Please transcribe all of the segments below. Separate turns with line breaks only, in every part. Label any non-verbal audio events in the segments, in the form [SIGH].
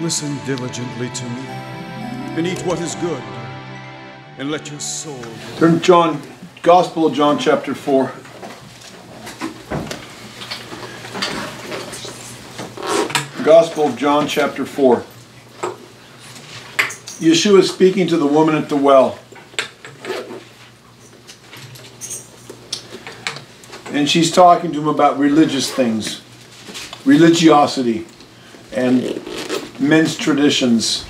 Listen diligently to me, and eat what is good, and let your soul.
Turn John, Gospel of John, chapter 4. Gospel of John, chapter 4. Yeshua is speaking to the woman at the well. And she's talking to him about religious things, religiosity, and men's traditions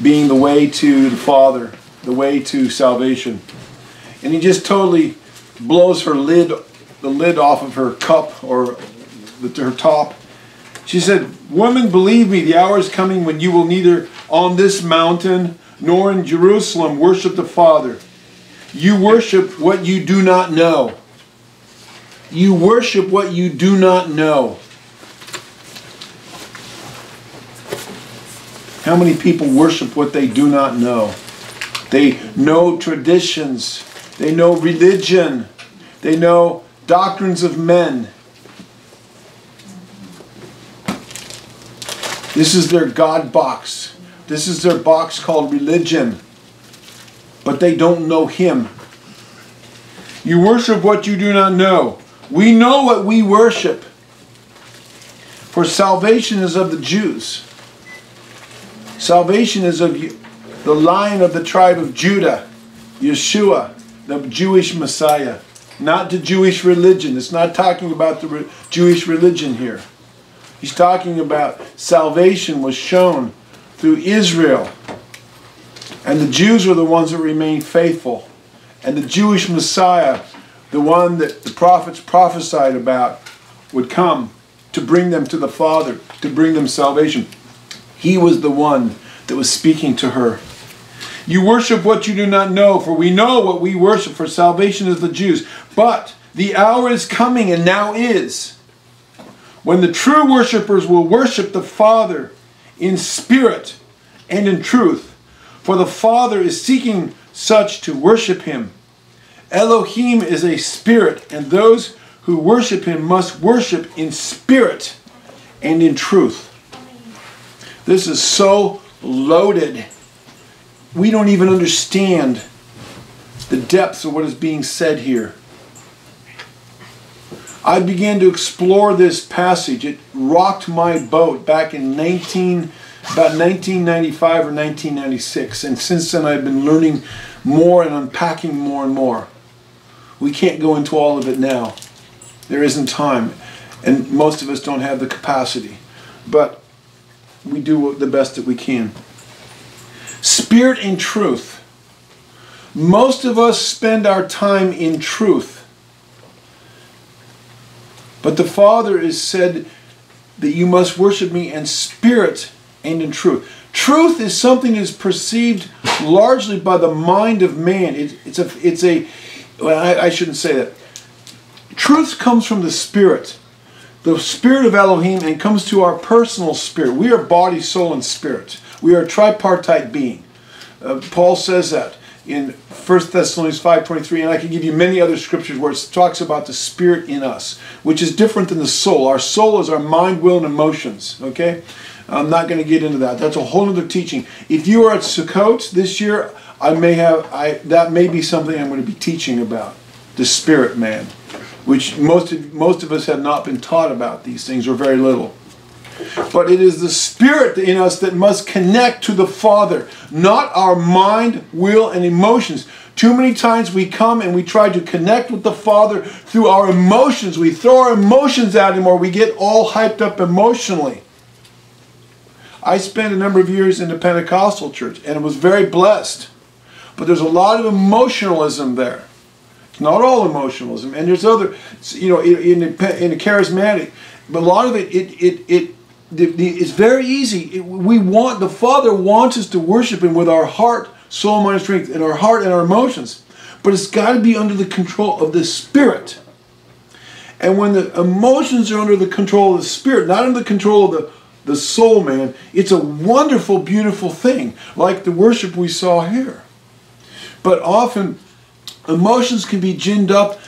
being the way to the Father, the way to salvation. And he just totally blows her lid, the lid off of her cup or the, her top. She said, Woman, believe me, the hour is coming when you will neither on this mountain nor in Jerusalem worship the Father. You worship what you do not know. You worship what you do not know. How many people worship what they do not know? They know traditions, they know religion, they know doctrines of men. This is their God box. This is their box called religion. But they don't know Him. You worship what you do not know. We know what we worship. For salvation is of the Jews. Salvation is of the line of the tribe of Judah, Yeshua, the Jewish Messiah. Not the Jewish religion. It's not talking about the Jewish religion here. He's talking about salvation was shown through Israel. And the Jews were the ones that remained faithful. And the Jewish Messiah, the one that the prophets prophesied about, would come to bring them to the Father, to bring them salvation. He was the one that was speaking to her. You worship what you do not know, for we know what we worship, for salvation is the Jews. But the hour is coming, and now is when the true worshippers will worship the Father in spirit and in truth, for the Father is seeking such to worship him. Elohim is a spirit, and those who worship him must worship in spirit and in truth. This is so loaded. We don't even understand the depths of what is being said here. I began to explore this passage. It rocked my boat back in 19, about 1995 or 1996. And since then, I've been learning more and unpacking more and more. We can't go into all of it now. There isn't time. And most of us don't have the capacity. But we do the best that we can. Spirit and truth. Most of us spend our time in truth but the Father is said that you must worship me in spirit and in truth. Truth is something that is perceived largely by the mind of man. It, it's a, it's a well, I, I shouldn't say that. Truth comes from the Spirit, the Spirit of Elohim, and comes to our personal spirit. We are body, soul, and spirit. We are a tripartite being. Uh, Paul says that in 1 Thessalonians 5.23, and I can give you many other scriptures where it talks about the spirit in us, which is different than the soul. Our soul is our mind, will, and emotions, okay? I'm not going to get into that. That's a whole other teaching. If you are at Sukkot this year, I may have, I that may be something I'm going to be teaching about, the spirit man, which most of, most of us have not been taught about these things, or very little. But it is the Spirit in us that must connect to the Father, not our mind, will, and emotions. Too many times we come and we try to connect with the Father through our emotions. We throw our emotions at Him or we get all hyped up emotionally. I spent a number of years in the Pentecostal church and it was very blessed. But there's a lot of emotionalism there. Not all emotionalism. And there's other, you know, in, the, in charismatic, but a lot of it, it, it, it it's very easy. We want the Father wants us to worship Him with our heart, soul, mind, strength, and our heart and our emotions. But it's got to be under the control of the Spirit. And when the emotions are under the control of the Spirit, not under the control of the the soul man, it's a wonderful, beautiful thing, like the worship we saw here. But often emotions can be ginned up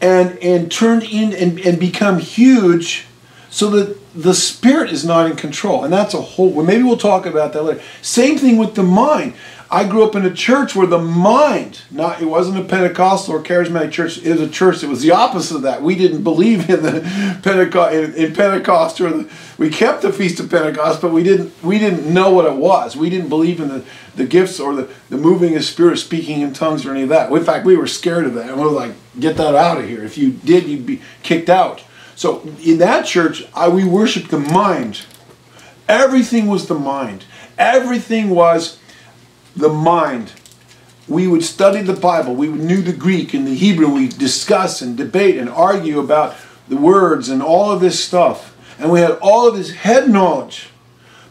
and, and turned in and, and become huge so that the spirit is not in control. And that's a whole, well, maybe we'll talk about that later. Same thing with the mind. I grew up in a church where the mind, not it wasn't a Pentecostal or charismatic church, it was a church that was the opposite of that. We didn't believe in the [LAUGHS] Pentecost in, in Pentecost or the, we kept the feast of Pentecost, but we didn't we didn't know what it was. We didn't believe in the, the gifts or the, the moving of spirit, speaking in tongues or any of that. In fact, we were scared of that. And we were like, get that out of here. If you did, you'd be kicked out. So in that church, I, we worshiped the mind. Everything was the mind. Everything was the mind. We would study the Bible. We knew the Greek and the Hebrew. We discuss and debate and argue about the words and all of this stuff. And we had all of this head knowledge.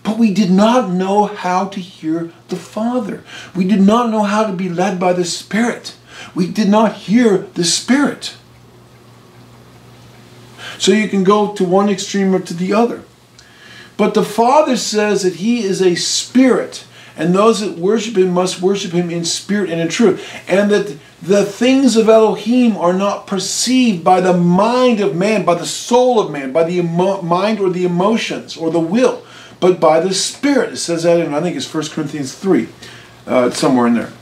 But we did not know how to hear the Father. We did not know how to be led by the Spirit. We did not hear the Spirit. So you can go to one extreme or to the other. But the Father says that He is a Spirit and those that worship him must worship him in spirit and in truth. And that the things of Elohim are not perceived by the mind of man, by the soul of man, by the mind or the emotions or the will, but by the spirit. It says that in, I think it's 1 Corinthians 3. Uh, somewhere in there.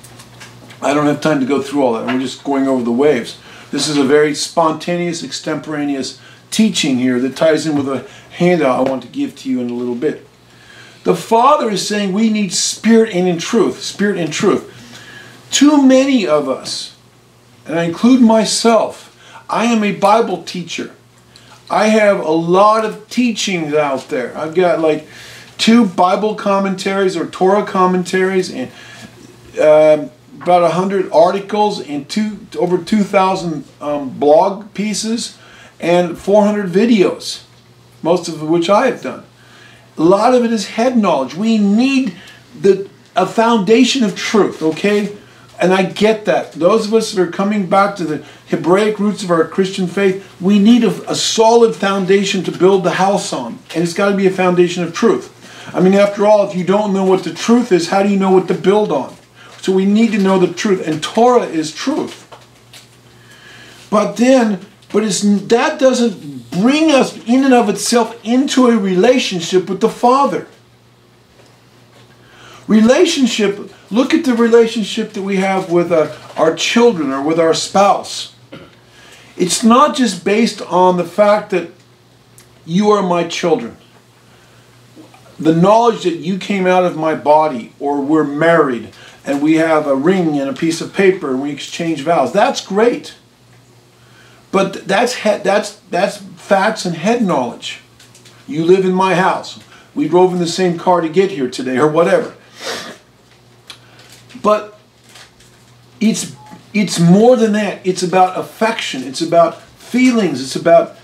I don't have time to go through all that. We're just going over the waves. This is a very spontaneous, extemporaneous teaching here that ties in with a handout I want to give to you in a little bit. The Father is saying we need spirit and in truth. Spirit and truth. Too many of us, and I include myself, I am a Bible teacher. I have a lot of teachings out there. I've got like two Bible commentaries or Torah commentaries and uh, about a hundred articles and two over two thousand um, blog pieces and four hundred videos, most of which I have done. A lot of it is head knowledge. We need the a foundation of truth, okay? And I get that. Those of us that are coming back to the Hebraic roots of our Christian faith, we need a, a solid foundation to build the house on. And it's got to be a foundation of truth. I mean, after all, if you don't know what the truth is, how do you know what to build on? So we need to know the truth. And Torah is truth. But then, but it's, that doesn't bring us in and of itself into a relationship with the Father. Relationship, look at the relationship that we have with uh, our children or with our spouse. It's not just based on the fact that you are my children. The knowledge that you came out of my body or we're married and we have a ring and a piece of paper and we exchange vows. That's great. But that's that's that's facts and head knowledge. You live in my house. We drove in the same car to get here today or whatever. But it's it's more than that. It's about affection. It's about feelings. It's about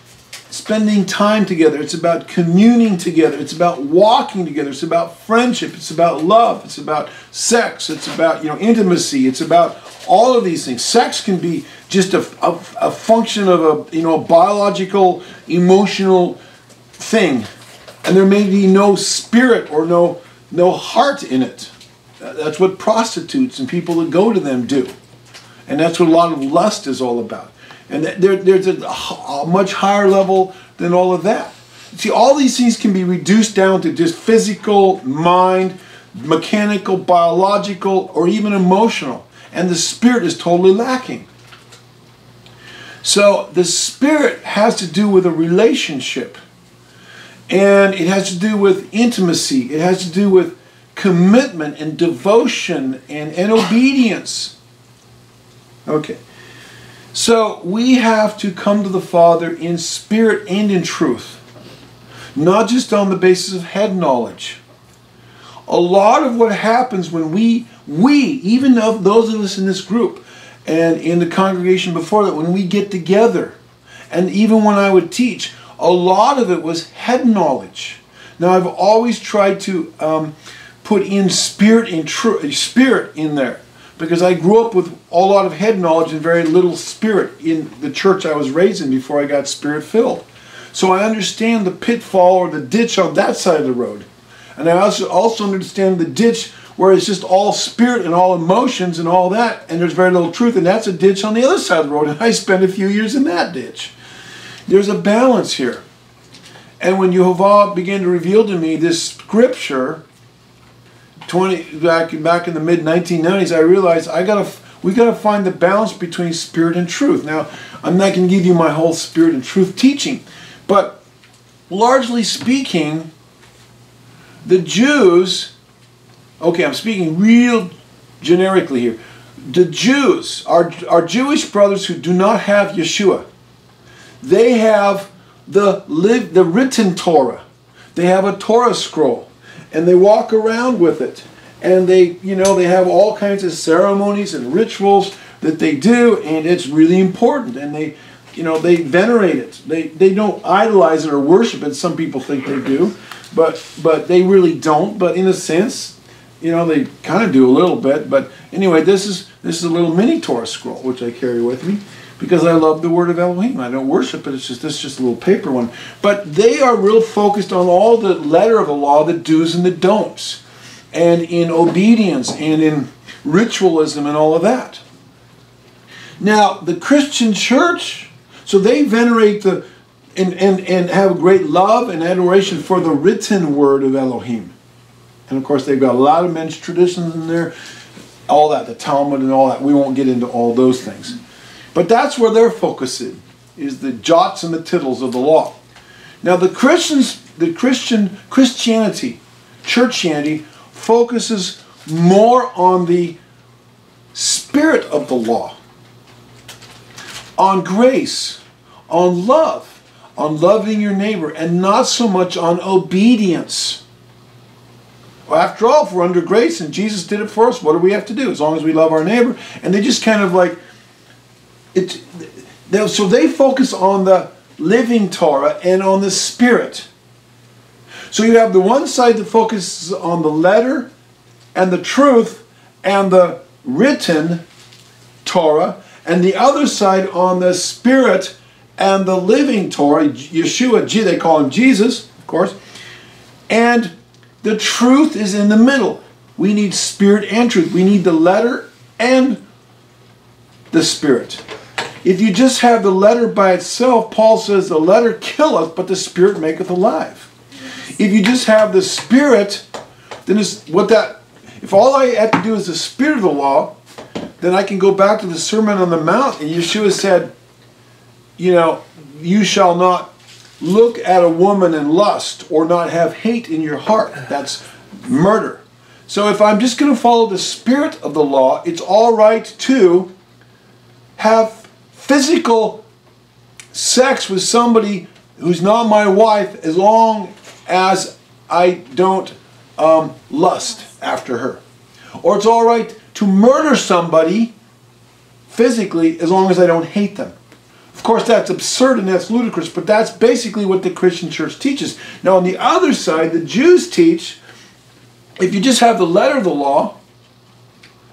spending time together. It's about communing together. It's about walking together. It's about friendship. It's about love. It's about sex. It's about you know intimacy. It's about all of these things. Sex can be just a, a, a function of a you know a biological, emotional thing, and there may be no spirit or no no heart in it. That's what prostitutes and people that go to them do, and that's what a lot of lust is all about. And there, there's a, a much higher level than all of that. See, all these things can be reduced down to just physical, mind, mechanical, biological, or even emotional and the spirit is totally lacking. So the spirit has to do with a relationship. And it has to do with intimacy. It has to do with commitment and devotion and, and obedience. Okay. So we have to come to the Father in spirit and in truth. Not just on the basis of head knowledge. A lot of what happens when we we, even of those of us in this group and in the congregation before that, when we get together, and even when I would teach, a lot of it was head knowledge. Now I've always tried to um, put in spirit in spirit in there because I grew up with a lot of head knowledge and very little spirit in the church I was raised in before I got spirit filled. So I understand the pitfall or the ditch on that side of the road. And I also, also understand the ditch where it's just all spirit and all emotions and all that, and there's very little truth, and that's a ditch on the other side of the road, and [LAUGHS] I spent a few years in that ditch. There's a balance here. And when Jehovah began to reveal to me this scripture, 20 back back in the mid 1990s, I realized I gotta we gotta find the balance between spirit and truth. Now, I'm not gonna give you my whole spirit and truth teaching, but largely speaking, the Jews, okay, I'm speaking real generically here. The Jews, our, our Jewish brothers who do not have Yeshua, they have the, live, the written Torah. They have a Torah scroll and they walk around with it. And they, you know, they have all kinds of ceremonies and rituals that they do, and it's really important. And they, you know, they venerate it. They, they don't idolize it or worship it. Some people think they do but but they really don't. But in a sense, you know, they kind of do a little bit. But anyway, this is this is a little mini Torah scroll which I carry with me because I love the word of Elohim. I don't worship it. It's just this, just a little paper one. But they are real focused on all the letter of the law, the do's and the don'ts, and in obedience and in ritualism and all of that. Now, the Christian church, so they venerate the and, and, and have great love and adoration for the written word of Elohim. And of course, they've got a lot of men's traditions in there, all that, the Talmud and all that. We won't get into all those things. But that's where their focus is, is the jots and the tittles of the law. Now, the Christians, the Christian Christianity, churchianity, focuses more on the spirit of the law, on grace, on love on loving your neighbor and not so much on obedience. After all, if we're under grace and Jesus did it for us, what do we have to do as long as we love our neighbor? And they just kind of like it. So they focus on the living Torah and on the spirit. So you have the one side that focuses on the letter and the truth and the written Torah, and the other side on the spirit and the living Torah, Yeshua, G they call him Jesus, of course, and the truth is in the middle. We need spirit and truth. We need the letter and the spirit. If you just have the letter by itself, Paul says the letter killeth, but the spirit maketh alive. If you just have the spirit, then it's what that if all I have to do is the spirit of the law, then I can go back to the Sermon on the Mount, and Yeshua said, you know, you shall not look at a woman in lust or not have hate in your heart. That's murder. So if I'm just going to follow the spirit of the law, it's all right to have physical sex with somebody who's not my wife as long as I don't um, lust after her. Or it's all right to murder somebody physically as long as I don't hate them. Of course, that's absurd and that's ludicrous, but that's basically what the Christian church teaches. Now, on the other side, the Jews teach if you just have the letter of the law,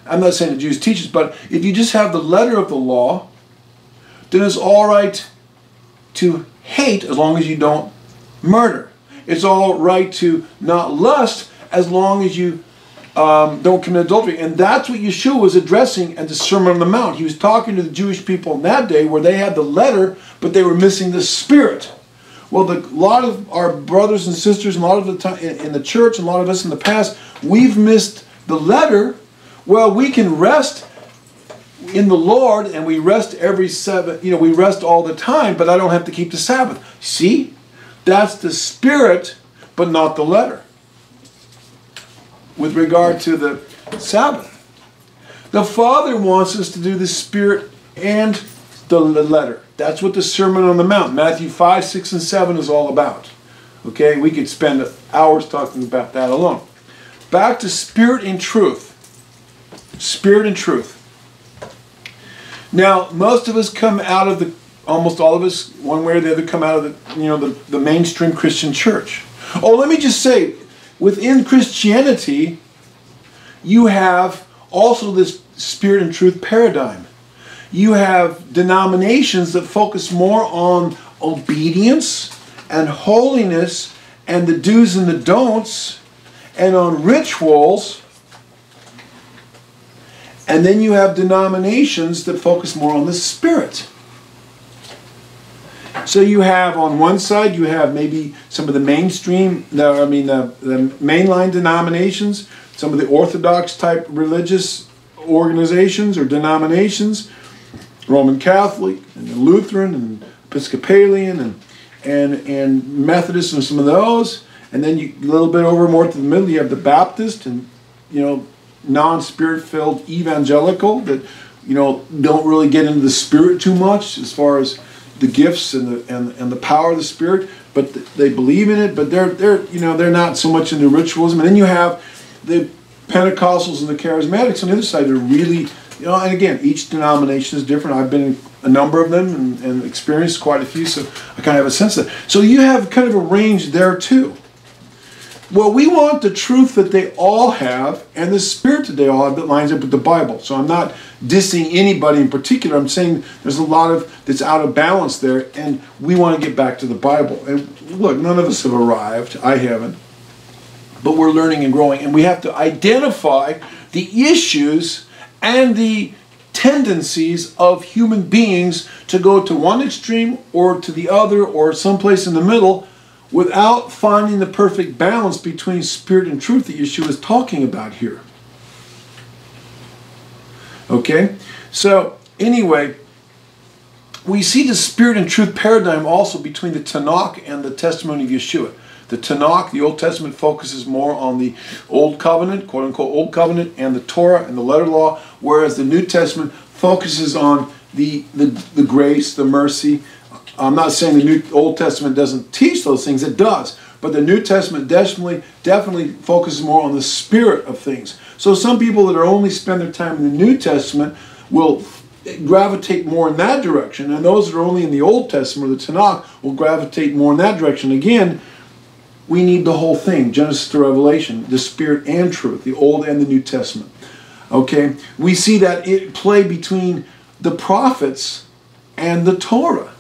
I'm not saying the Jews teach it, but if you just have the letter of the law, then it's all right to hate as long as you don't murder. It's all right to not lust as long as you um, don't commit adultery. And that's what Yeshua was addressing at the Sermon on the Mount. He was talking to the Jewish people in that day where they had the letter, but they were missing the spirit. Well, the, a lot of our brothers and sisters, a lot of the time in, in the church, and a lot of us in the past, we've missed the letter. Well, we can rest in the Lord and we rest every seven, you know, we rest all the time, but I don't have to keep the Sabbath. See? That's the spirit, but not the letter with regard to the Sabbath. The Father wants us to do the Spirit and the letter. That's what the Sermon on the Mount, Matthew 5, 6, and 7 is all about. Okay, we could spend hours talking about that alone. Back to Spirit and Truth. Spirit and Truth. Now, most of us come out of the, almost all of us, one way or the other, come out of the, you know, the, the mainstream Christian church. Oh, let me just say, within Christianity, you have also this spirit and truth paradigm. You have denominations that focus more on obedience and holiness and the do's and the don'ts and on rituals. And then you have denominations that focus more on the spirit. So you have on one side you have maybe some of the mainstream, the, I mean the, the mainline denominations, some of the orthodox type religious organizations or denominations, Roman Catholic and Lutheran and Episcopalian and and and Methodist and some of those, and then you, a little bit over more to the middle you have the Baptist and you know non-spirit filled evangelical that you know don't really get into the spirit too much as far as the gifts and the and, and the power of the spirit, but they believe in it. But they're they're you know they're not so much into ritualism. And then you have the Pentecostals and the Charismatics on the other side. They're really you know, and again, each denomination is different. I've been in a number of them and, and experienced quite a few, so I kind of have a sense of that. So you have kind of a range there too. Well, we want the truth that they all have and the spirit that they all have that lines up with the Bible. So I'm not dissing anybody in particular. I'm saying there's a lot of that's out of balance there, and we want to get back to the Bible. And look, none of us have arrived. I haven't. But we're learning and growing, and we have to identify the issues and the tendencies of human beings to go to one extreme or to the other or someplace in the middle without finding the perfect balance between spirit and truth that Yeshua is talking about here. Okay? So, anyway, we see the spirit and truth paradigm also between the Tanakh and the testimony of Yeshua. The Tanakh, the Old Testament, focuses more on the Old Covenant, quote unquote Old Covenant, and the Torah and the letter law, whereas the New Testament focuses on the, the, the grace, the mercy, I'm not saying the New Old Testament doesn't teach those things; it does. But the New Testament definitely definitely focuses more on the spirit of things. So some people that are only spend their time in the New Testament will gravitate more in that direction, and those that are only in the Old Testament or the Tanakh will gravitate more in that direction. Again, we need the whole thing, Genesis to Revelation, the spirit and truth, the Old and the New Testament. Okay, we see that it play between the prophets and the Torah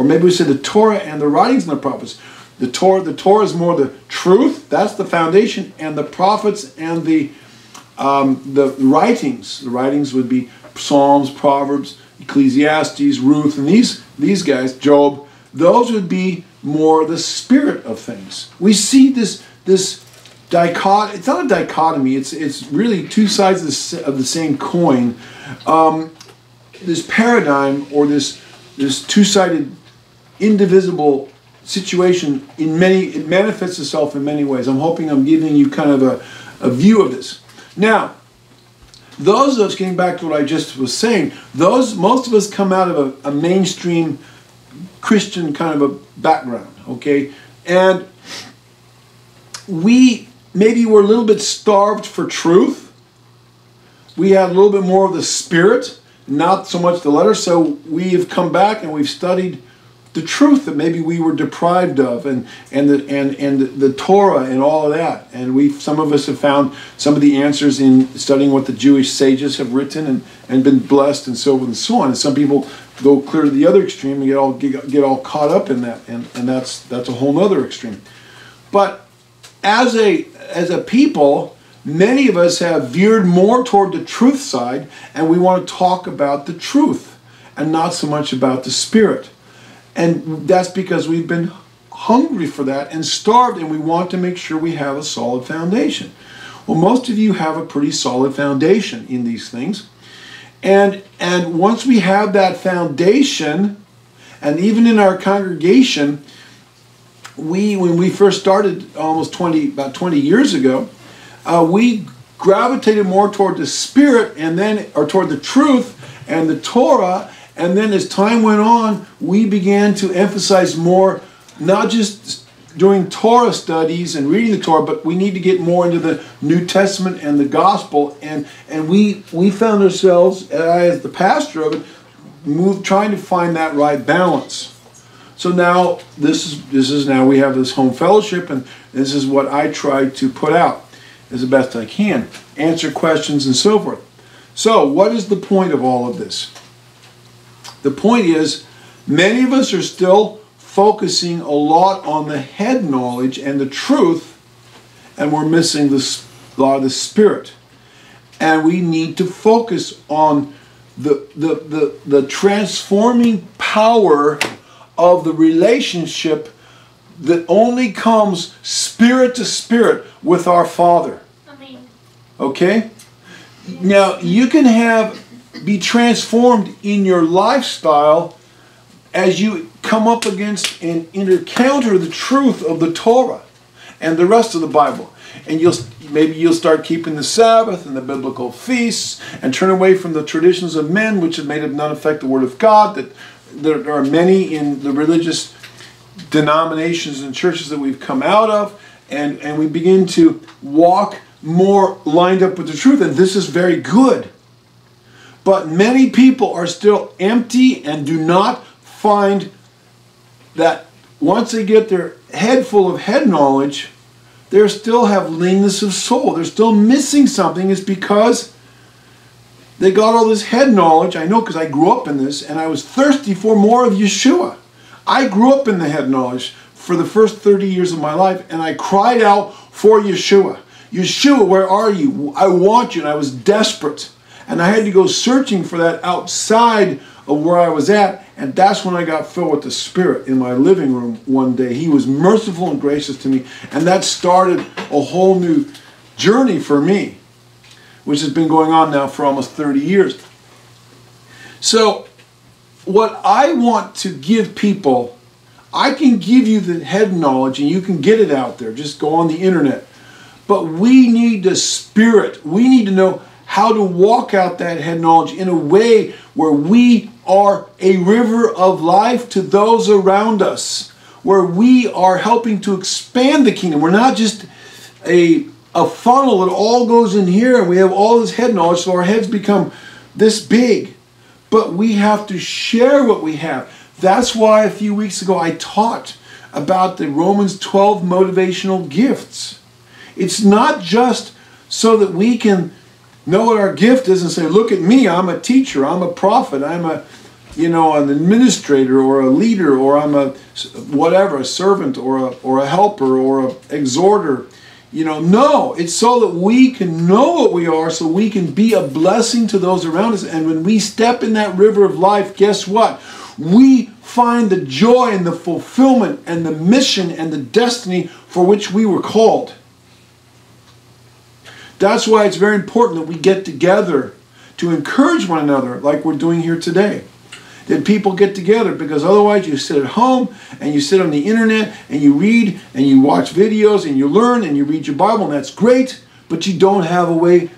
or maybe we say the Torah and the writings of the prophets. The Torah, the Torah is more the truth, that's the foundation, and the prophets and the um, the writings. The writings would be Psalms, Proverbs, Ecclesiastes, Ruth, and these these guys, Job. Those would be more the spirit of things. We see this this dichot. It's not a dichotomy. It's it's really two sides of the, of the same coin. Um, this paradigm or this this two sided indivisible situation in many it manifests itself in many ways. I'm hoping i'm giving you kind of a, a view of this. Now those of us getting back to what i just was saying those most of us come out of a, a mainstream christian kind of a background okay? And we maybe were a little bit starved for truth. We had a little bit more of the spirit not so much the letter. So we have come back and we've studied the truth that maybe we were deprived of and and the and and the Torah and all of that. And we some of us have found some of the answers in studying what the Jewish sages have written and and been blessed and so on and so on. And some people go clear to the other extreme and get all get, get all caught up in that. And and that's that's a whole other extreme. But as a as a people many of us have veered more toward the truth side and we want to talk about the truth and not so much about the spirit and that's because we've been hungry for that and starved, and we want to make sure we have a solid foundation. Well, most of you have a pretty solid foundation in these things. And, and once we have that foundation, and even in our congregation, we, when we first started almost 20, about 20 years ago, uh, we gravitated more toward the Spirit and then, or toward the truth and the Torah and then as time went on, we began to emphasize more, not just doing Torah studies and reading the Torah, but we need to get more into the New Testament and the Gospel. And and we we found ourselves, as the pastor of it, move trying to find that right balance. So now this is this is now we have this home fellowship, and this is what I try to put out as the best I can, answer questions and so forth. So what is the point of all of this? The point is, many of us are still focusing a lot on the head knowledge and the truth, and we're missing the s- law of the spirit. And we need to focus on the, the, the, the transforming power of the relationship that only comes spirit to spirit with our Father. Okay? Now, you can have be transformed in your lifestyle as you come up against and encounter the truth of the Torah and the rest of the Bible. And you'll maybe you'll start keeping the Sabbath and the biblical feasts and turn away from the traditions of men which have made of none effect the word of God. That there are many in the religious denominations and churches that we've come out of, and, and we begin to walk more lined up with the truth, and this is very good. But many people are still empty and do not find that once they get their head full of head knowledge, they still have leanness of soul. They're still missing something. It's because they got all this head knowledge. I know because I grew up in this and I was thirsty for more of Yeshua. I grew up in the head knowledge for the first 30 years of my life and I cried out for Yeshua. Yeshua, where are you? I want you. And I was desperate. And I had to go searching for that outside of where I was at. And that's when I got filled with the Spirit in my living room one day. He was merciful and gracious to me. And that started a whole new journey for me, which has been going on now for almost 30 years. So, what I want to give people, I can give you the head knowledge and you can get it out there. Just go on the internet. But we need the spirit. We need to know how to walk out that head knowledge in a way where we are a river of life to those around us, where we are helping to expand the kingdom. We're not just a, a funnel that all goes in here and we have all this head knowledge, so our heads become this big. But we have to share what we have. That's why a few weeks ago I taught about the Romans 12 motivational gifts. It's not just so that we can know what our gift is and say, look at me, I'm a teacher, I'm a prophet, I'm a you know, an administrator or a leader or I'm a whatever, a servant or a or a helper or a exhorter. You know, no, it's so that we can know what we are, so we can be a blessing to those around us. And when we step in that river of life, guess what? We find the joy and the fulfillment and the mission and the destiny for which we were called. That's why it's very important that we get together to encourage one another, like we're doing here today. That people get together because otherwise you sit at home and you sit on the internet and you read and you watch videos and you learn and you read your Bible and that's great, but you don't have a way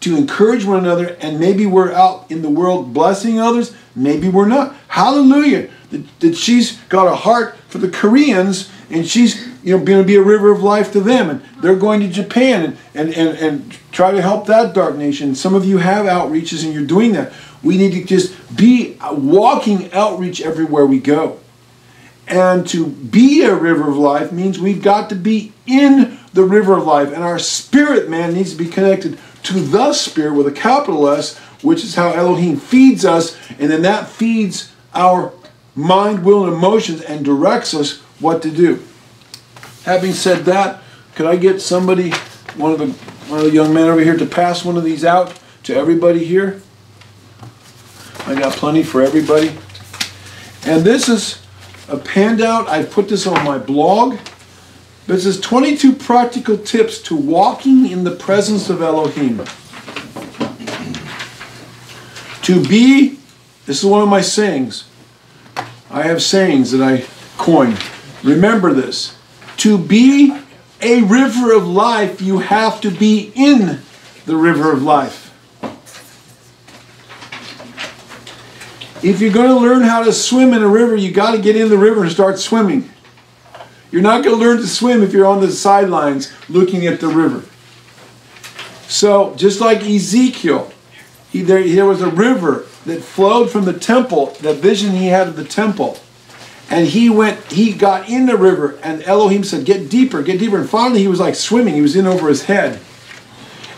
to encourage one another and maybe we're out in the world blessing others, maybe we're not. Hallelujah. That, that she's got a heart for the Koreans and she's you know going to be a river of life to them and they're going to Japan and, and, and, and try to help that dark nation. Some of you have outreaches and you're doing that. We need to just be walking outreach everywhere we go. And to be a river of life means we've got to be in the river of life. And our spirit man needs to be connected to the spirit with a capital S, which is how Elohim feeds us. And then that feeds our mind, will, and emotions and directs us what to do. Having said that, could I get somebody, one of the one of the young men over here, to pass one of these out to everybody here? I got plenty for everybody. And this is a handout. I put this on my blog. This is 22 practical tips to walking in the presence of Elohim. To be, this is one of my sayings. I have sayings that I coined. Remember this. To be a river of life, you have to be in the river of life. If you're going to learn how to swim in a river, you got to get in the river and start swimming. You're not going to learn to swim if you're on the sidelines looking at the river. So, just like Ezekiel, he, there, there was a river that flowed from the temple, that vision he had of the temple. And he went, he got in the river, and Elohim said, Get deeper, get deeper. And finally, he was like swimming, he was in over his head.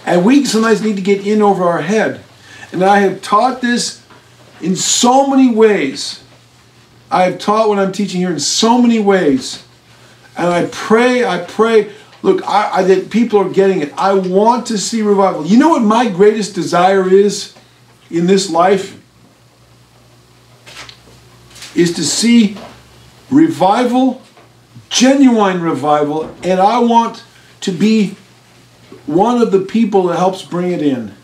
And we sometimes need to get in over our head. And I have taught this in so many ways. I've taught what I'm teaching here in so many ways. And I pray, I pray, look, I, I, that people are getting it. I want to see revival. You know what my greatest desire is in this life? Is to see revival, genuine revival, and I want to be one of the people that helps bring it in.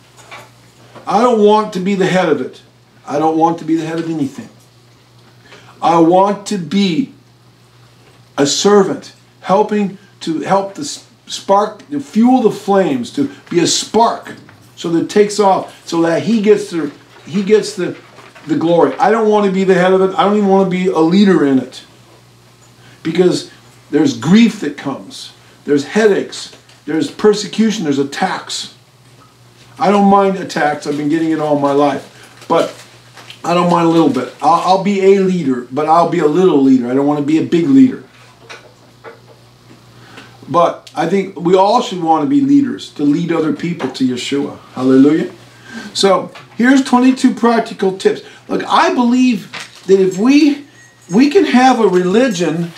I don't want to be the head of it. I don't want to be the head of anything. I want to be a servant, helping to help the spark, to fuel the flames, to be a spark, so that it takes off, so that he gets the he gets the the glory. I don't want to be the head of it. I don't even want to be a leader in it, because there's grief that comes, there's headaches, there's persecution, there's attacks. I don't mind attacks. I've been getting it all my life, but I don't mind a little bit. I'll, I'll, be a leader, but I'll be a little leader. I don't want to be a big leader. But I think we all should want to be leaders, to lead other people to Yeshua. Hallelujah. So here's 22 practical tips. Look, I believe that if we we can have a religion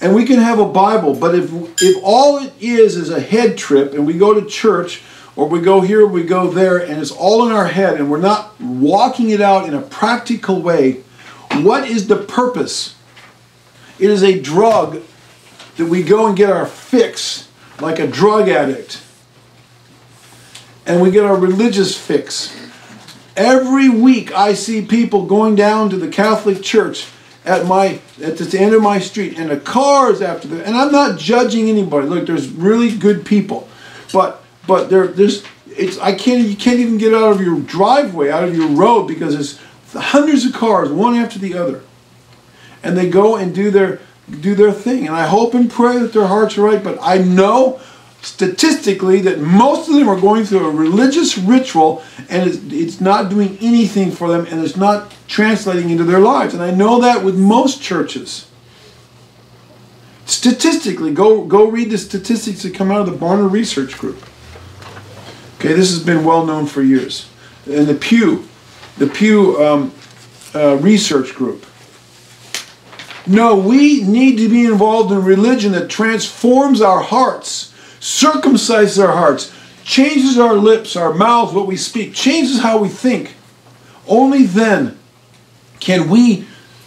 and we can have a Bible, but if if all it is is a head trip and we go to church or we go here, we go there, and it's all in our head, and we're not walking it out in a practical way. What is the purpose? It is a drug that we go and get our fix, like a drug addict. And we get our religious fix. Every week I see people going down to the Catholic Church at my at the end of my street and the cars after them. And I'm not judging anybody. Look, there's really good people. But but there, there's, it's, I can't, you can't even get out of your driveway, out of your road, because it's hundreds of cars, one after the other. And they go and do their, do their thing. And I hope and pray that their hearts are right, but I know statistically that most of them are going through a religious ritual and it's, it's not doing anything for them and it's not translating into their lives. And I know that with most churches. Statistically, go, go read the statistics that come out of the Barna Research Group. Okay, this has been well known for years. And the Pew, the Pew um, uh, Research Group. No, we need to be involved in religion that transforms our hearts, circumcises our hearts, changes our lips, our mouths, what we speak, changes how we think. Only then can we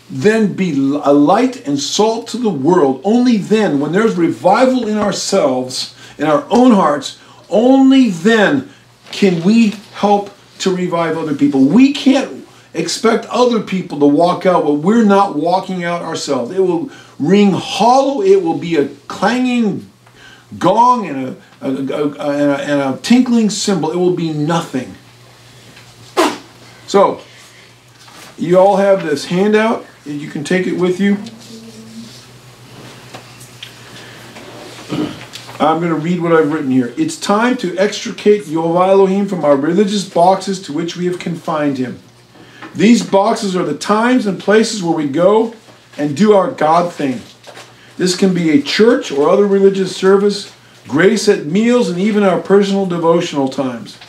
then be a light and salt to the world. Only then, when there's revival in ourselves, in our own hearts, only then can we help to revive other people. We can't expect other people to walk out, but we're not walking out ourselves. It will ring hollow, it will be a clanging gong and a, a, a, and a, and a tinkling cymbal. It will be nothing. So, you all have this handout. You can take it with you. I'm going to read what I've written here. It's time to extricate Yehovah Elohim from our religious boxes to which we have confined him. These boxes are the times and places where we go and do our God thing. This can be a church or other religious service, grace at meals, and even our personal devotional times.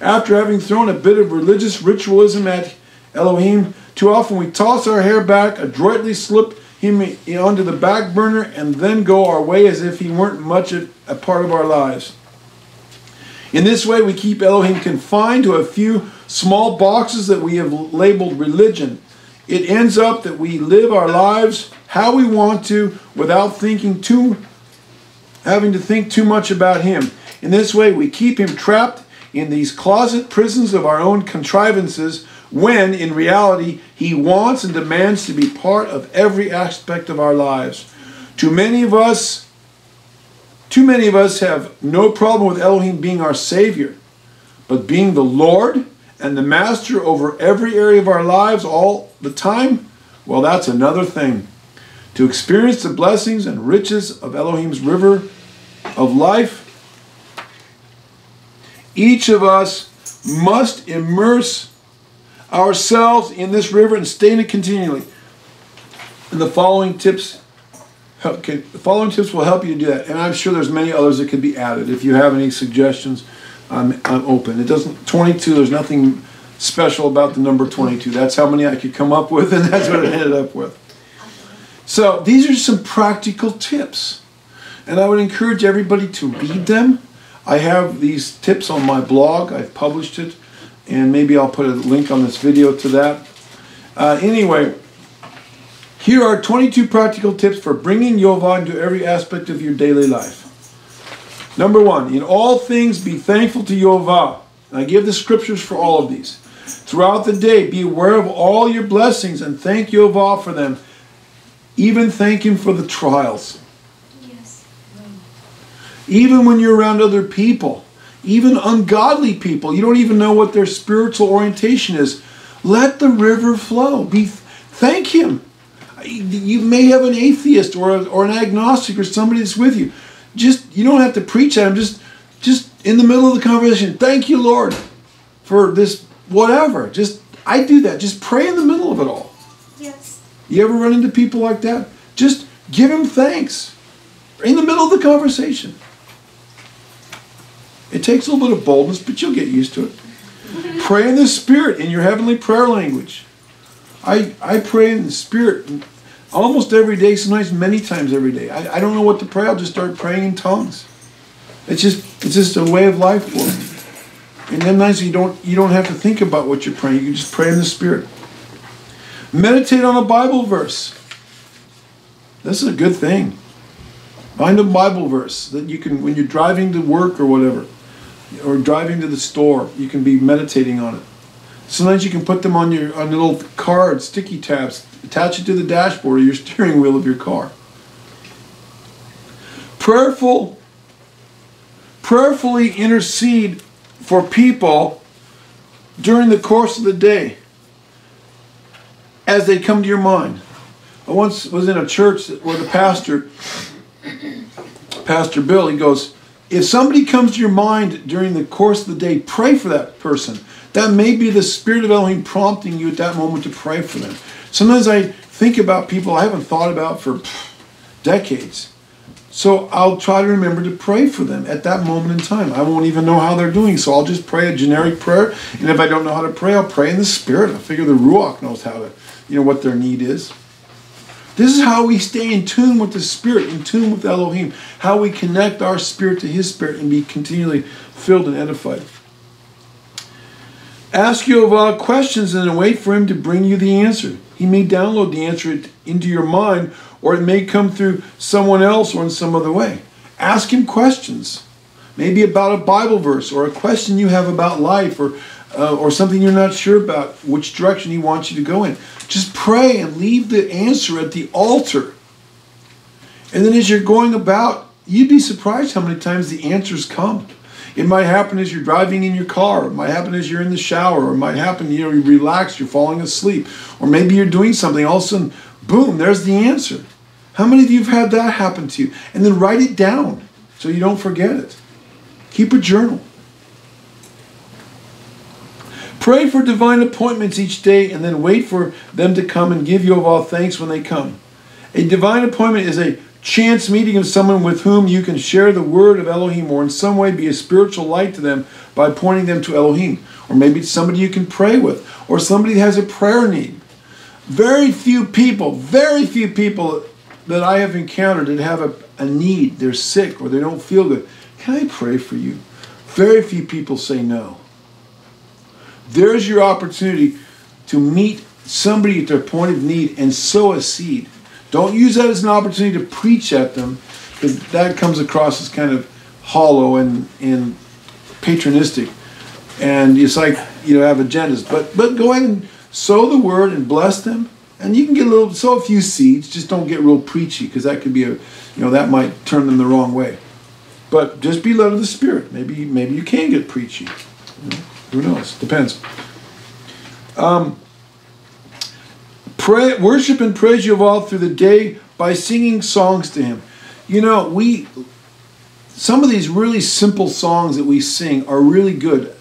After having thrown a bit of religious ritualism at Elohim, too often we toss our hair back, adroitly slip him onto the back burner and then go our way as if he weren't much a, a part of our lives. In this way, we keep Elohim confined to a few small boxes that we have labeled religion. It ends up that we live our lives how we want to without thinking too having to think too much about him. In this way, we keep him trapped in these closet prisons of our own contrivances when in reality he wants and demands to be part of every aspect of our lives. Too many of us too many of us have no problem with Elohim being our savior, but being the Lord and the master over every area of our lives all the time, well that's another thing. To experience the blessings and riches of Elohim's river of life, each of us must immerse ourselves in this river and stay in it continually. And the following tips okay, the following tips will help you to do that. And I'm sure there's many others that could be added. If you have any suggestions, I'm, I'm open. It doesn't 22. There's nothing special about the number 22. That's how many I could come up with, and that's what I ended up with. So these are some practical tips. And I would encourage everybody to read them. I have these tips on my blog. I've published it. And maybe I'll put a link on this video to that. Uh, anyway, here are 22 practical tips for bringing Yehovah into every aspect of your daily life. Number one, in all things be thankful to Yehovah. And I give the scriptures for all of these. Throughout the day, be aware of all your blessings and thank Yehovah for them. Even thank Him for the trials. Yes. Even when you're around other people, even ungodly people, you don't even know what their spiritual orientation is. Let the river flow. Be thank Him. You may have an atheist or, a, or an agnostic or somebody that's with you. Just you don't have to preach at him. Just just in the middle of the conversation, thank you, Lord, for this whatever. Just I do that. Just pray in the middle of it all.
Yes.
You ever run into people like that? Just give him thanks in the middle of the conversation. It takes a little bit of boldness, but you'll get used to it. [LAUGHS] pray in the Spirit in your heavenly prayer language. I, I pray in the Spirit almost every day, sometimes many times every day. I, I don't know what to pray. I'll just start praying in tongues. It's just it's just a way of life for me. And then nice you don't you don't have to think about what you're praying. You can just pray in the Spirit. Meditate on a Bible verse. This is a good thing. Find a Bible verse that you can when you're driving to work or whatever, or driving to the store, you can be meditating on it. Sometimes you can put them on your on little card, sticky tabs, attach it to the dashboard or your [LAUGHS] steering wheel of your car. Prayerful, prayerfully intercede for people during the course of the day as they come to your mind. I once was in a church where the pastor, Pastor Bill, he goes, if somebody comes to your mind during the course of the day, pray for that person. That may be the Spirit of Elohim prompting you at that moment to pray for them. Sometimes I think about people I haven't thought about for decades. So I'll try to remember to pray for them at that moment in time. I won't even know how they're doing, so I'll just pray a generic prayer. And if I don't know how to pray, I'll pray in the Spirit. I figure the Ruach knows how to, you know, what their need is. This is how we stay in tune with the Spirit, in tune with Elohim, how we connect our spirit to His Spirit and be continually filled and edified. Ask Yehovah questions and then wait for him to bring you the answer. He may download the answer into your mind, or it may come through someone else or in some other way. Ask him questions, maybe about a Bible verse or a question you have about life or, uh, or something you're not sure about, which direction he wants you to go in. Just pray and leave the answer at the altar. And then as you're going about, you'd be surprised how many times the answers come. It might happen as you're driving in your car. It might happen as you're in the shower. It might happen, you know, you relax, you're falling asleep. Or maybe you're doing something, all of a sudden, boom, there's the answer. How many of you have had that happen to you? And then write it down so you don't forget it. Keep a journal. Pray for divine appointments each day and then wait for them to come and give Yehovah thanks when they come. A divine appointment is a chance meeting of someone with whom you can share the word of Elohim or in some way be a spiritual light to them by pointing them to Elohim. Or maybe it's somebody you can pray with or somebody that has a prayer need. Very few people, very few people that I have encountered that have a, a need, they're sick or they don't feel good. Can I pray for you? Very few people say no. There's your opportunity to meet somebody at their point of need and sow a seed. Don't use that as an opportunity to preach at them because that comes across as kind of hollow and, and patronistic. And it's like, you know, have agendas. But, but go ahead and sow the word and bless them. And you can get a little, sow a few seeds. Just don't get real preachy because that could be a, you know, that might turn them the wrong way. But just be led of the Spirit. Maybe, maybe you can get preachy. Who knows? Depends. Um, Pray, worship and praise Yehovah through the day by singing songs to Him. You know, we some of these really simple songs that we sing are really good.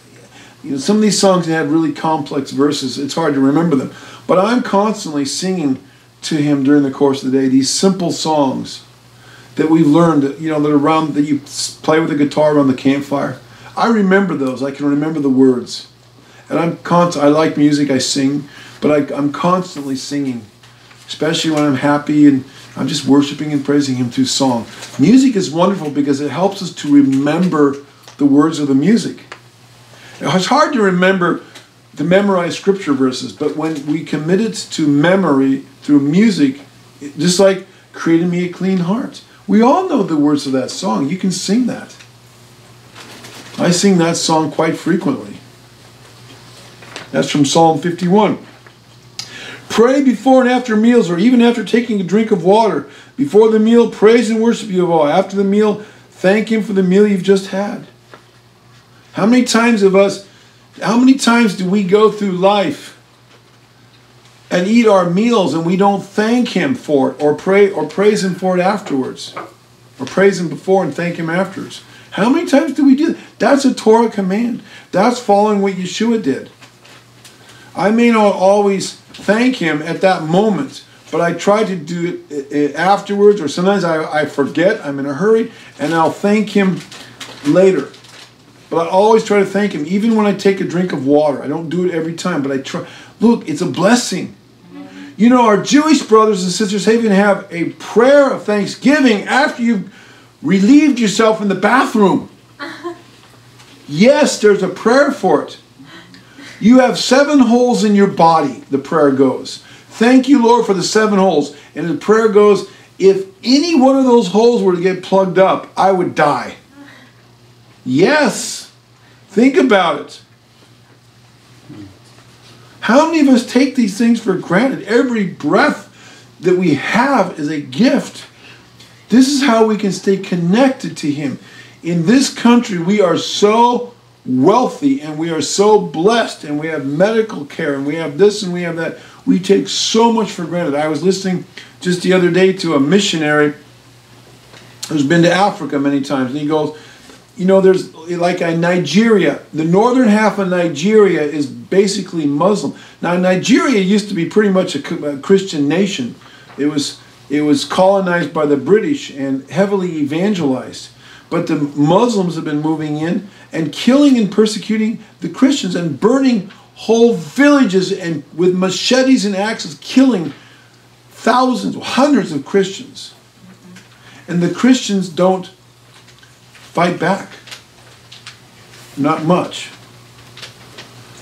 You know, some of these songs have really complex verses. It's hard to remember them, but I'm constantly singing to Him during the course of the day. These simple songs that we've learned, you know, that around that you play with a guitar around the campfire. I remember those. I can remember the words. and I'm constant. I like music. I sing, but I, I'm constantly singing, especially when I'm happy and I'm just worshiping and praising Him through song. Music is wonderful because it helps us to remember the words of the music. It's hard to remember to memorize scripture verses, but when we commit it to memory through music, just like creating me a clean heart. We all know the words of that song. You can sing that. I sing that song quite frequently. That's from Psalm 51. Pray before and after meals, or even after taking a drink of water. Before the meal, praise and worship Yehovah. After the meal, thank Him for the meal you've just had. How many times of us, how many times do we go through life and eat our meals and we don't thank Him for it, or pray or praise Him for it afterwards, or praise Him before and thank Him afterwards? How many times do we do that? That's a Torah command. That's following what Yeshua did. I may not always thank him at that moment, but I try to do it uh, uh, afterwards, or sometimes I, I forget, I'm in a hurry, and I'll thank him later. But I always try to thank him, even when I take a drink of water. I don't do it every time, but I try. Look, it's a blessing. You know, our Jewish brothers and sisters even have a prayer of thanksgiving after you've relieved yourself in the bathroom. [LAUGHS] Yes, there's a prayer for it. You have seven holes in your body, the prayer goes. Thank you, Lord, for the seven holes. And the prayer goes, if any one of those holes were to get plugged up, I would die. Yes. Think about it. How many of us take these things for granted? Every breath that we have is a gift. This is how we can stay connected to Him. In this country, we are so wealthy and we are so blessed and we have medical care and we have this and we have that. We take so much for granted. I was listening just the other day to a missionary who's been to Africa many times and he goes, you know, there's like a Nigeria, the northern half of Nigeria is basically Muslim. Now, Nigeria used to be pretty much a Christian nation. It was it was colonized by the British and heavily evangelized. But the Muslims have been moving in and killing and persecuting the Christians and burning whole villages and with machetes and axes killing thousands, hundreds of Christians. And the Christians don't fight back. Not much.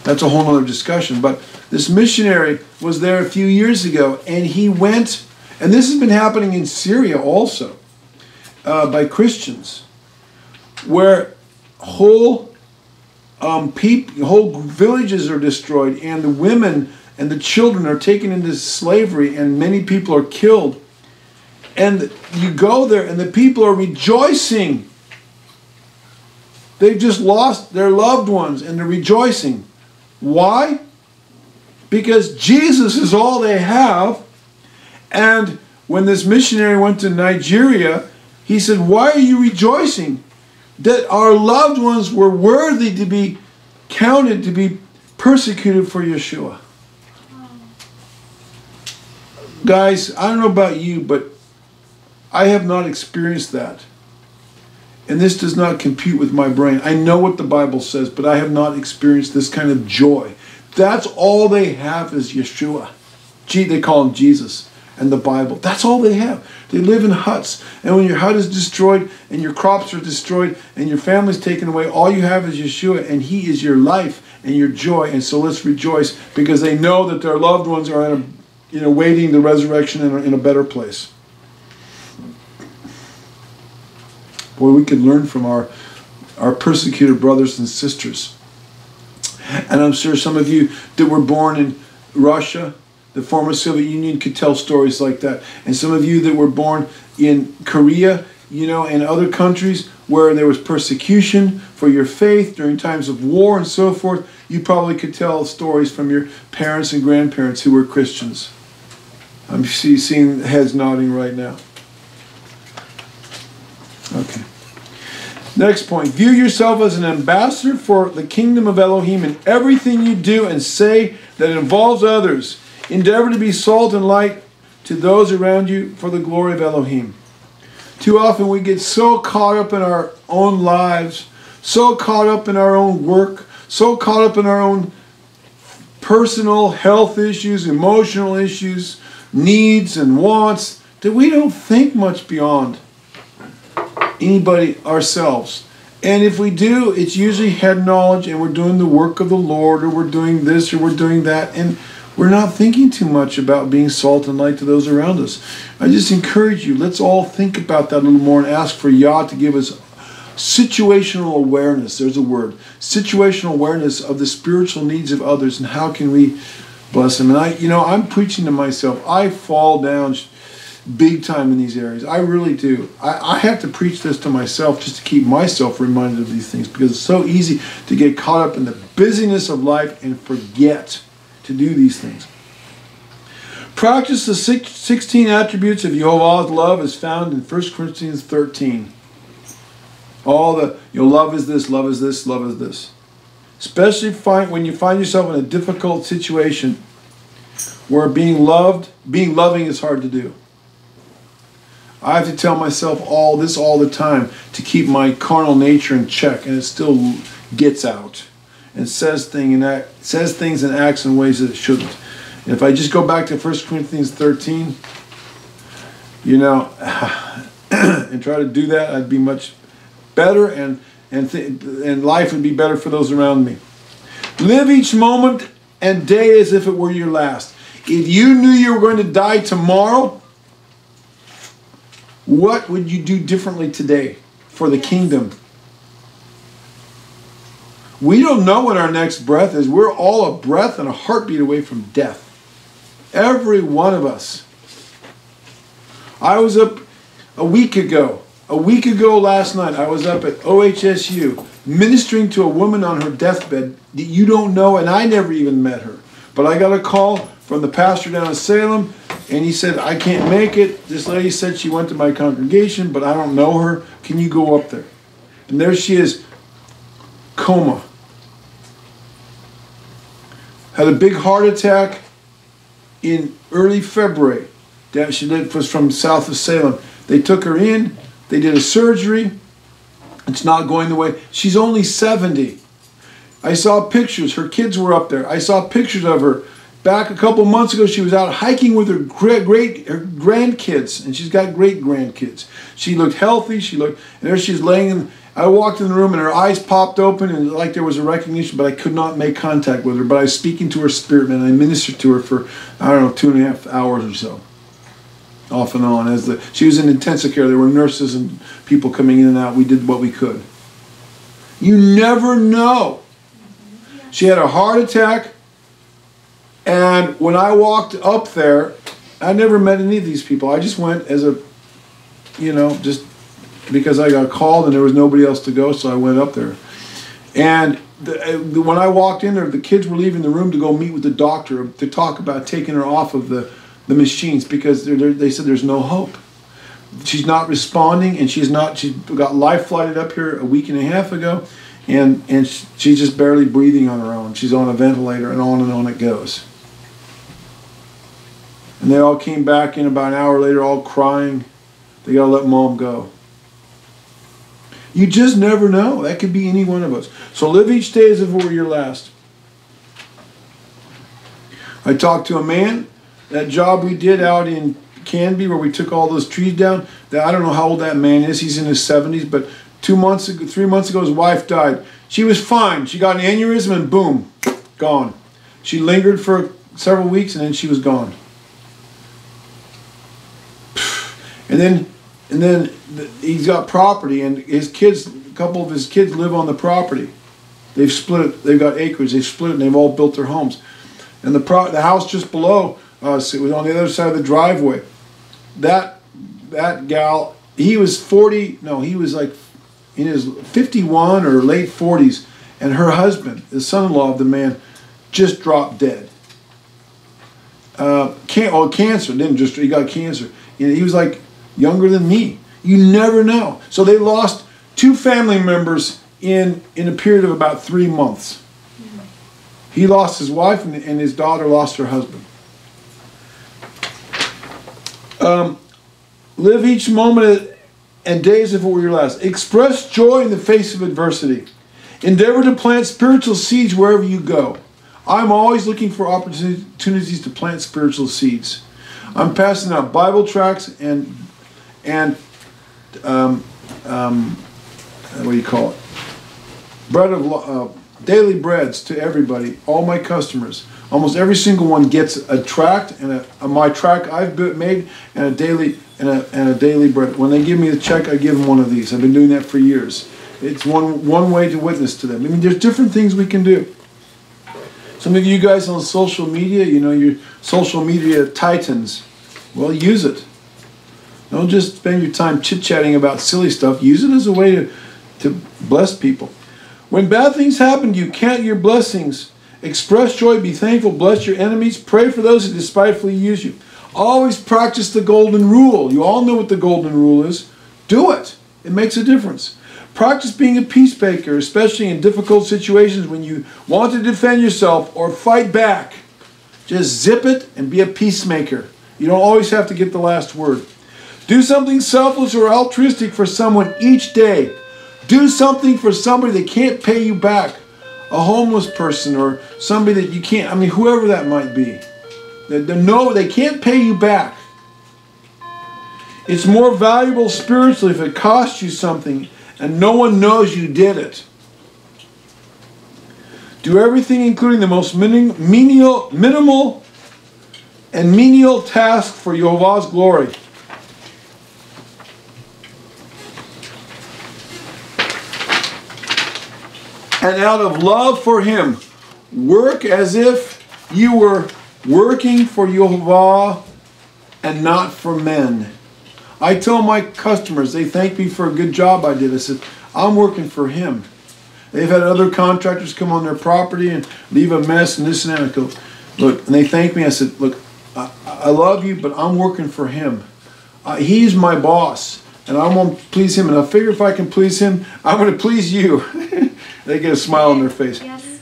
That's a whole other discussion. But this missionary was there a few years ago and he went, and this has been happening in Syria also uh, by Christians, where whole um, people, whole villages are destroyed, and the women and the children are taken into slavery, and many people are killed. And you go there, and the people are rejoicing. They've just lost their loved ones, and they're rejoicing. Why? Because Jesus is all they have. And when this missionary went to Nigeria, he said, Why are you rejoicing? That our loved ones were worthy to be counted to be persecuted for Yeshua. Guys, I don't know about you, but I have not experienced that. And this does not compute with my brain. I know what the Bible says, but I have not experienced this kind of joy. That's all they have is Yeshua. Gee, they call him Jesus and the Bible. That's all they have. They live in huts. And when your hut is destroyed and your crops are destroyed and your family's taken away, all you have is Yeshua and He is your life and your joy. And so let's rejoice because they know that their loved ones are in a, you know, waiting the resurrection in a, in a better place. Boy, we can learn from our, our persecuted brothers and sisters. And I'm sure some of you that were born in Russia, the former Soviet Union could tell stories like that. And some of you that were born in Korea, you know, and other countries where there was persecution for your faith during times of war and so forth, you probably could tell stories from your parents and grandparents who were Christians. I'm seeing heads nodding right now. Okay. Next point. View yourself as an ambassador for the kingdom of Elohim in everything you do and say that involves others. Endeavor to be salt and light to those around you for the glory of Elohim. Too often we get so caught up in our own lives, so caught up in our own work, so caught up in our own personal health issues, emotional issues, needs and wants that we don't think much beyond anybody ourselves. And if we do, it's usually head knowledge and we're doing the work of the Lord or we're doing this or we're doing that. And we're not thinking too much about being salt and light to those around us. I just encourage you, let's all think about that a little more and ask for Yah to give us situational awareness. There's a word. Situational awareness of the spiritual needs of others and how can we bless them. And I, you know, I'm preaching to myself. I fall down big time in these areas. I really do. I, I have to preach this to myself just to keep myself reminded of these things because it's so easy to get caught up in the busyness of life and forget to do these things. Practice the 16 attributes of Jehovah's love is found in 1 Corinthians 13. All the, your love is this, love is this, love is this. Especially find, when you find yourself in a difficult situation where being loved, being loving is hard to do. I have to tell myself all this all the time to keep my carnal nature in check, and it still gets out and says thing and act, says things and acts in ways that it shouldn't. And if I just go back to 1 Corinthians 13, you know, [CLEARS THROAT] and try to do that, I'd be much better, and and and life would be better for those around me. Live each moment and day as if it were your last. If you knew you were going to die tomorrow, what would you do differently today for the kingdom? We don't know when our next breath is. We're all a breath and a heartbeat away from death. Every one of us. I was up a week ago. A week ago last night, I was up at OHSU ministering to a woman on her deathbed that you don't know, and I never even met her. But I got a call from the pastor down in Salem and he said, I can't make it. This lady said she went to my congregation, but I don't know her. Can you go up there? And there she is, coma. Had a big heart attack in early February. She lived was from south of Salem. They took her in. They did a surgery. It's not going the way. She's only 70. I saw pictures. Her kids were up there. I saw pictures of her Back a couple months ago, she was out hiking with her great, great her grandkids, and she's got great grandkids. She looked healthy. She looked, and there she's laying. In, I walked in the room, and her eyes popped open, and like there was a recognition, but I could not make contact with her. But I was speaking to her spirit, and I ministered to her for I don't know two and a half hours or so, off and on. As the she was in intensive care, there were nurses and people coming in and out. We did what we could. You never know. She had a heart attack and when I walked up there, I never met any of these people. I just went as a, you know, just because I got called and there was nobody else to go, so I went up there. And the, uh, the, when I walked in there, the kids were leaving the room to go meet with the doctor to talk about taking her off of the, the machines because they're, they're, they said there's no hope. She's not responding, and she's not. She got life flighted up here a week and a half ago, and and she's just barely breathing on her own. She's on a ventilator, and on and on it goes. And they all came back in about an hour later, all crying. They got to let mom go. You just never know. That could be any one of us. So live each day as if it were your last. I talked to a man. That job we did out in Canby, where we took all those trees down. That I don't know how old that man is. He's in his 70s, but two months ago, three months ago, his wife died. She was fine. She got an aneurysm and boom, gone. She lingered for several weeks and then she was gone. and then and then he's got property, and his kids, a couple of his kids live on the property. They've split it. They've got acreage. They've split it, and they've all built their homes. And the pro, the house just below us, it was on the other side of the driveway. That that gal, he was forty. No, he was like in his fifty-one or late forties, and her husband, the son-in-law of the man, just dropped dead. Uh, can, oh, cancer. Didn't just he got cancer. He was like younger than me. You never know. So they lost two family members in, in a period of about three months. He lost his wife, and, and his daughter lost her husband. Um, live each moment and days were your last. Express joy in the face of adversity. Endeavor to plant spiritual seeds wherever you go. I'm always looking for opportunities to plant spiritual seeds. I'm passing out Bible tracts and and um, um, what do you call it? Bread of uh, daily breads to everybody, all my customers. Almost every single one gets a tract and a, a my tract I've made and a daily and a, and a daily bread. When they give me the check, I give them one of these. I've been doing that for years. It's one one way to witness to them. I mean, there's different things we can do. Some of you guys on social media, you know, your social media titans. Well, use it. Don't just spend your time chit chatting about silly stuff. Use it as a way to, to bless people. When bad things happen you, count your blessings. Express joy, be thankful, bless your enemies, pray for those who despitefully use you. Always practice the golden rule. You all know what the golden rule is. Do it. It makes a difference. Practice being a peacemaker, especially in difficult situations when you want to defend yourself or fight back. Just zip it and be a peacemaker. You don't always have to get the last word. Do something selfless or altruistic for someone each day. Do something for somebody that can't pay you back. A homeless person or somebody that you can't, I mean, whoever that might be. Know they can't pay you back. It's more valuable spiritually if it costs you something and no one knows you did it. Do everything, including the most menial, minimal and menial task for Jehovah's glory. And out of love for Him, work as if you were working for Jehovah and not for men. I tell my customers, they thank me for a good job I did. I said, I'm working for Him. They've had other contractors come on their property and leave a mess and this and that. I go, look, and they thank me. I said, look, I, I love you, but I'm working for Him. Uh, he's my boss, and I want to please Him. And I figure if I can please Him, I'm going to please you. [LAUGHS] They get a smile on their face. Yes.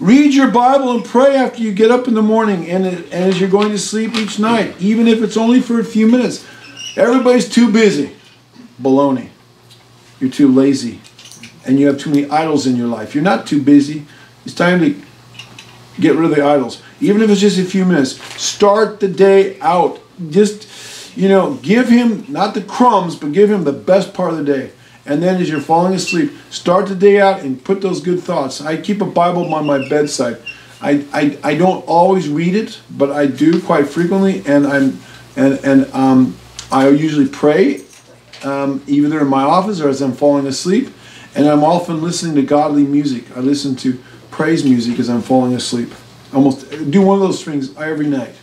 Read your Bible and pray after you get up in the morning and, and as you're going to sleep each night, even if it's only for a few minutes. Everybody's too busy. Baloney. You're too lazy. And you have too many idols in your life. You're not too busy. It's time to get rid of the idols. Even if it's just a few minutes. Start the day out. Just, you know, give him not the crumbs, but give him the best part of the day. And then as you're falling asleep, start the day out and put those good thoughts. I keep a Bible by my bedside. I, I, I don't always read it, but I do quite frequently, and I'm and and um, I usually pray, um, either in my office or as I'm falling asleep, and I'm often listening to godly music. I listen to praise music as I'm falling asleep. Almost do one of those things every night.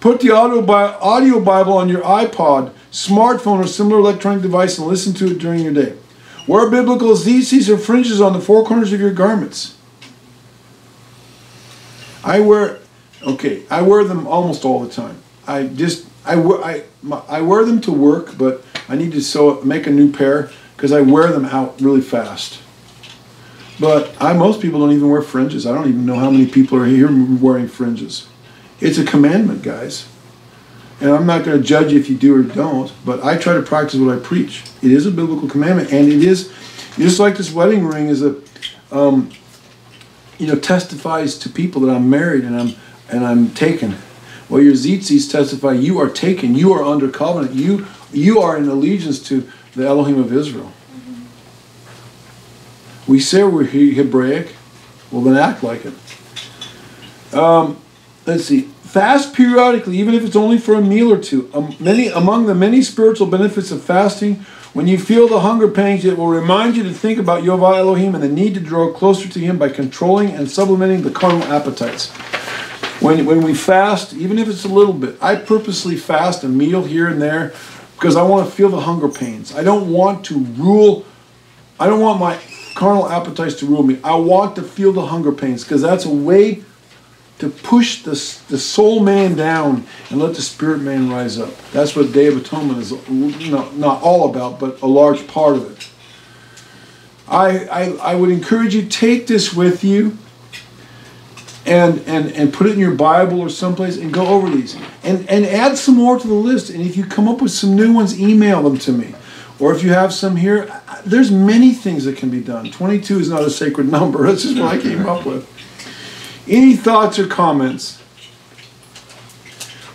Put the audio, audio Bible on your iPod smartphone, or similar electronic device and listen to it during your day. Wear biblical tzitzis or fringes on the four corners of your garments. I wear, okay, I wear them almost all the time. I just, I I, I wear them to work, but I need to sew, make a new pair because I wear them out really fast. But I, most people don't even wear fringes. I don't even know how many people are here wearing fringes. It's a commandment, guys. And I'm not going to judge if you do or don't, but I try to practice what I preach. It is a biblical commandment, and it is just like this wedding ring is a, um, you know, testifies to people that I'm married and I'm and I'm taken. Well, your tzitzis testify you are taken. You are under covenant. You you are in allegiance to the Elohim of Israel. We say we're Hebraic. Well, then act like it. Um, let's see. Fast periodically, even if it's only for a meal or two. Um, many, among the many spiritual benefits of fasting, when you feel the hunger pangs, it will remind you to think about Yehovah Elohim and the need to draw closer to Him by controlling and supplementing the carnal appetites. When, when we fast, even if it's a little bit, I purposely fast a meal here and there because I want to feel the hunger pains. I don't want to rule, I don't want my carnal appetites to rule me. I want to feel the hunger pains because that's a way to push the, the soul man down and let the spirit man rise up. That's what Day of Atonement is not, not all about, but a large part of it. I, I, I would encourage you, take this with you and, and, and put it in your Bible or someplace and go over these. And, and add some more to the list. And if you come up with some new ones, email them to me. Or if you have some here, there's many things that can be done. 22 is not a sacred [LAUGHS] number. That's just what I came up with. Any thoughts or comments?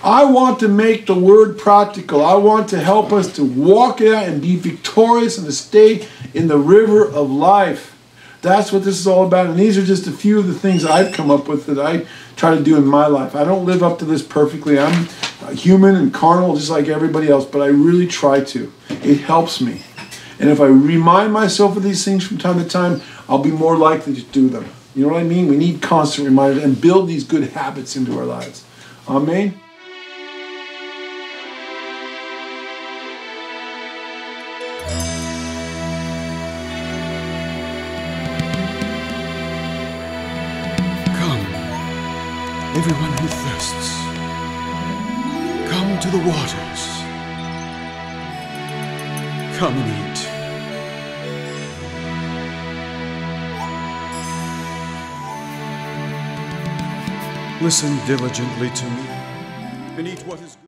I want to make the word practical. I want to help us to walk it out and be victorious and to stay in the river of life. That's what this is all about. And these are just a few of the things I've come up with that I try to do in my life. I don't live up to this perfectly. I'm human and carnal just like everybody else, but I really try to. It helps me. And if I remind myself of these things from time to time, I'll be more likely to do them. You know what I mean? We need constant reminders and build these good habits into our lives. Amen.
Come, everyone who thirsts, come to the waters. Come and eat. Listen diligently to me and eat what is good.